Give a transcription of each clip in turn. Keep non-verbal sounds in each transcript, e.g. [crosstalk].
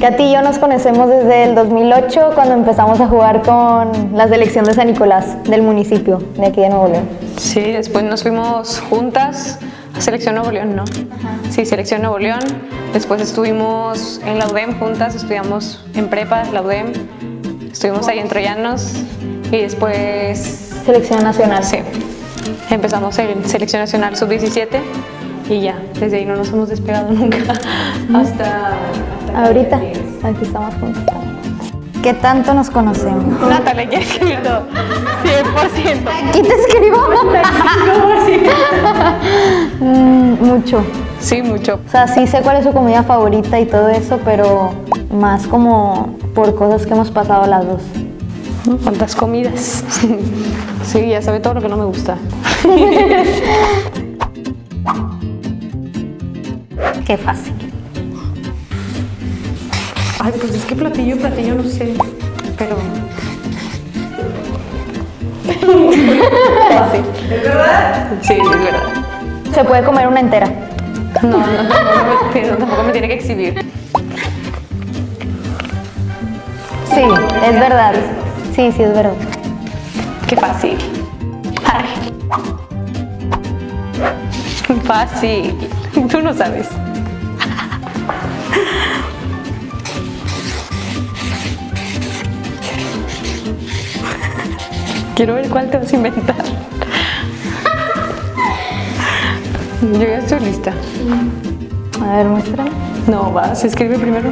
Katy y yo nos conocemos desde el 2008 cuando empezamos a jugar con la selección de San Nicolás del municipio de aquí de Nuevo León. Sí, después nos fuimos juntas a Selección Nuevo León, ¿no? Sí, Selección Nuevo León. Después estuvimos en la UDEM juntas, estudiamos en prepa, la UDEM. Estuvimos ahí en Troyanos y después, Selección nacional. sí, empezamos en Selección Nacional Sub-17 y ya, desde ahí no nos hemos despegado nunca hasta... hasta Ahorita, aquí estamos juntos. ¿Qué tanto nos conocemos? [laughs] Natalia, ¿quieres escribir todo? 100%. Aquí te escribo. [laughs] Mm, mucho. Sí, mucho. O sea, sí sé cuál es su comida favorita y todo eso, pero más como por cosas que hemos pasado las dos. ¿Cuántas comidas? [laughs] Sí, ya sabe todo lo que no me gusta. Qué fácil. Ay, pues es que platillo, platillo no sé, pero... Fácil. ¿Es verdad? Sí, es verdad. Se puede comer una entera. No, no, tampoco, me, tampoco me tiene que exhibir. Sí, es verdad. Sí, sí, es verdad. Qué fácil. Ay. Fácil. Tú no sabes. Quiero ver cuál te vas a inventar. Yo ya estoy lista. A ver, muéstrame. No, vas, escribe primero.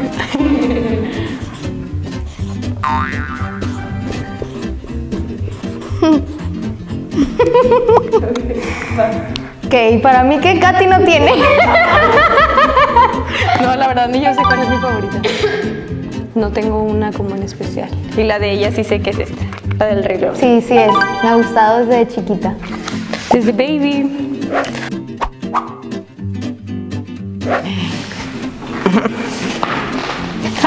Ok, para mí que Katy no tiene. [laughs] No, la verdad ni yo sé cuál es mi favorita. No tengo una como en especial. Y la de ella sí sé que es esta, la del Rey León. Sí, sí es. Me ha gustado desde chiquita. Desde baby. [laughs]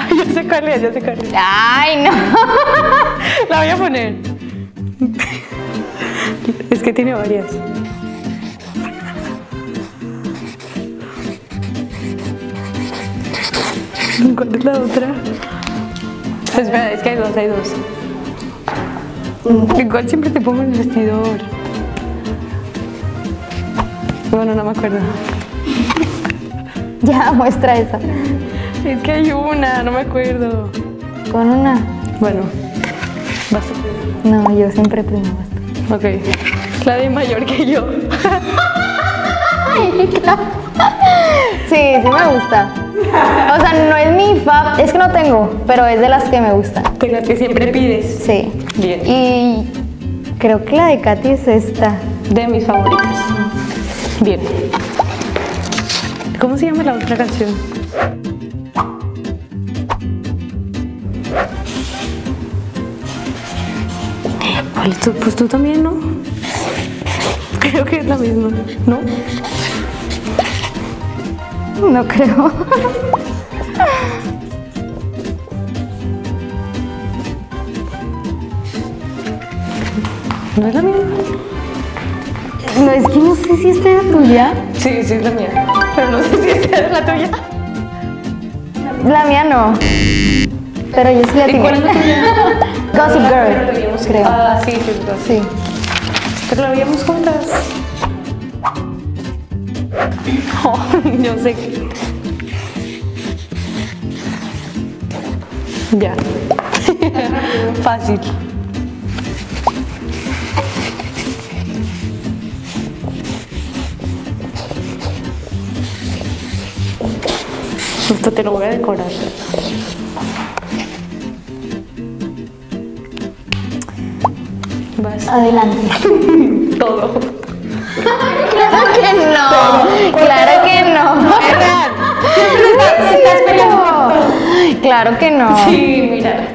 Ay, ya sé cuál es, ya sé cuál es. Ay, no. [laughs] La voy a poner. Es que tiene varias. [laughs] ¿Cuál es la otra? Espera, es que hay dos, hay dos. Igual siempre te pongo en el vestidor. Bueno, no me acuerdo. [laughs] Ya, muestra esa. Es que hay una, no me acuerdo. Con una. Bueno, vas. No, yo siempre primero basta. Ok. La de mayor que yo. [laughs] Sí, sí me gusta. O sea, no es mi fab, es que no tengo, pero es de las que me gustan. De las que siempre pides. Sí. Bien. Y creo que la de Katy es esta. De mis favoritas. Bien. ¿Cómo se llama la otra canción? Pues tú también, ¿no? Creo que es la misma, ¿no? No creo. ¿No es la misma? No, es que no sé si esta era tuya. Sí, sí es la mía. Pero no sé si esta es la tuya. La mía no. Pero yo sí la ¿Y tengo. cuál es la tuya? Gossip Pero Girl, creo. Ah, sí, sí, sí. Sí. Pero la veíamos juntas. [laughs] Oh, yo sé que. Ya. [laughs] Fácil. Esto te lo voy a decorar. Vas. Adelante. [laughs] Todo. Claro que no. Claro que no. Claro que no. Sí, mira.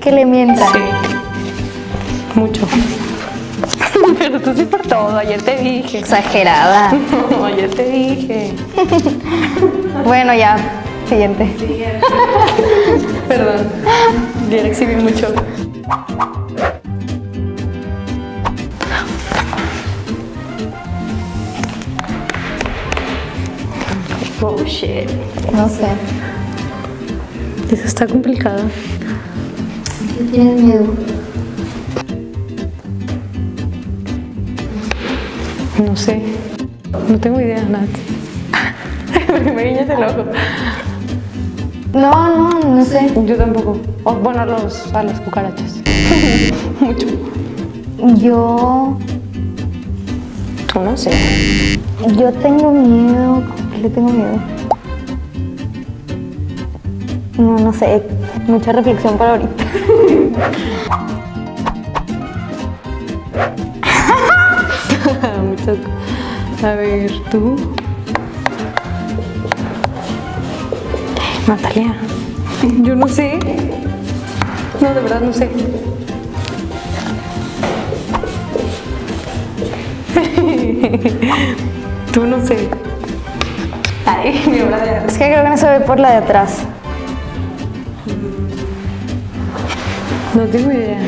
Que le mienta. Sí. Mucho. Pero tú sí por todo, ayer te dije. Exagerada. No, ayer te dije. Bueno, ya. Siguiente. Perdón. Quiero exhibir mucho. Oh, shit. No sé. Eso está complicado. ¿Qué tienes miedo? No sé. No tengo idea, Nat. Porque me guiñas el ojo. No, no, no sé. Yo tampoco. O, bueno, a, los, a las cucarachas. [laughs] Mucho. Yo. No sé. Yo tengo miedo. ¿Qué le tengo miedo? No, no sé. Mucha reflexión para ahorita. [laughs] A ver, tú. Natalia. Yo no sé. No, de verdad no sé. [laughs] Tú no sé. Ay, [laughs] mi obra. Es que creo que no se ve por la de atrás. No tengo idea.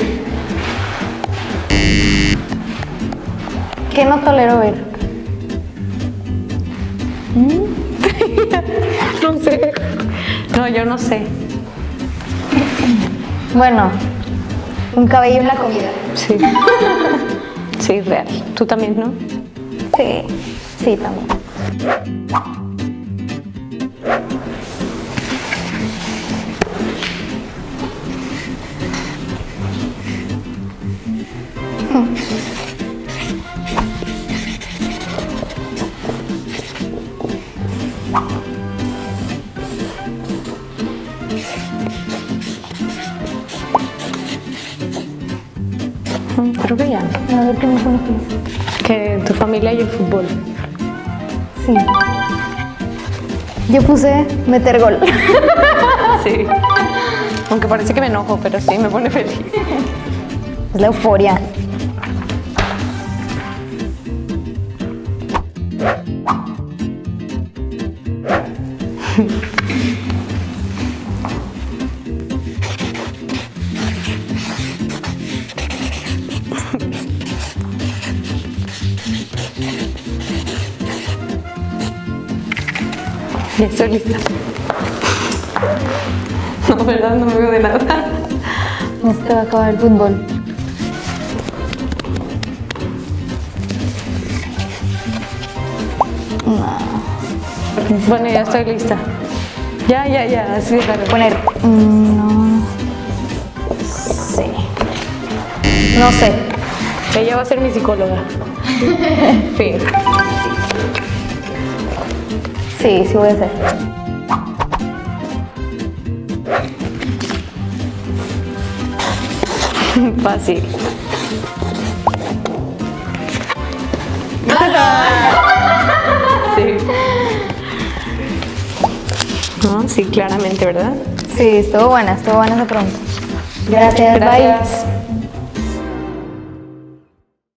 ¿Qué no tolero ver? [laughs] No sé. No, yo no sé. Bueno, un cabello en la comida. Sí. Sí, real. Tú también, ¿no? Sí, sí, también. Creo que ya. A ver qué me pone feliz. Que tu familia y el fútbol. Sí. Yo puse meter gol. [laughs] Sí. Aunque parece que me enojo, pero sí, me pone feliz. Es la euforia. [laughs] estoy lista. No, verdad, no me veo de nada. No se te va a acabar el fútbol. Bueno, ya estoy lista. Ya, ya, ya, así claro. Poner. No. sé. No sé. Ella va a ser mi psicóloga. [laughs] Fin. Sí, sí voy a hacer. [laughs] Fácil. [laughs] Sí. No, sí, claramente, ¿verdad? Sí, estuvo buena, estuvo buena esa pregunta. Gracias, bye. Gracias.